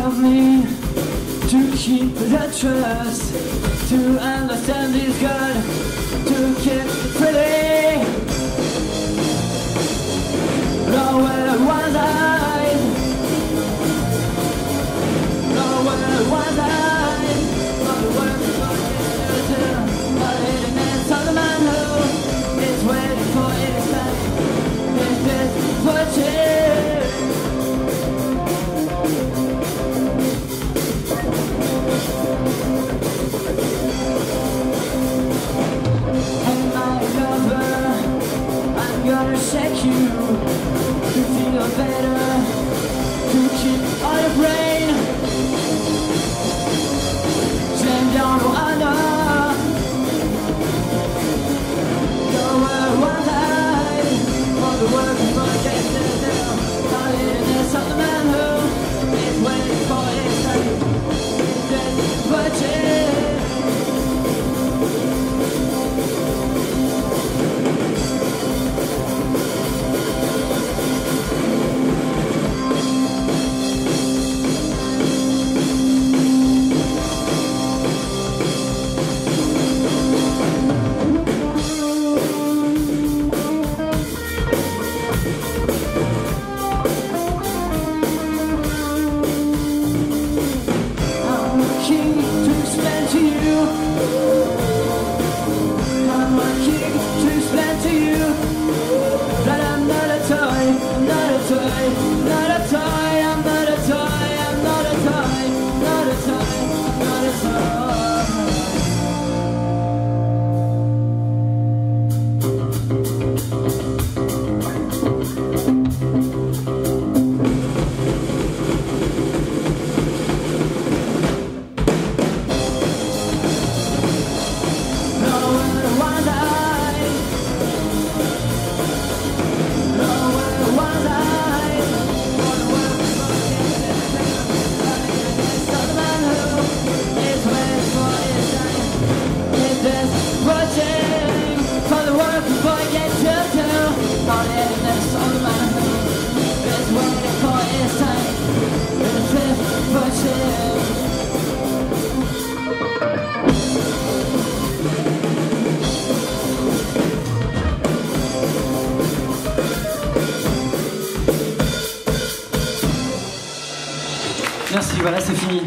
help me to keep the trust, to understand this God. gonna set you to feel better, to keep out of range. Merci, voilà, c'est fini.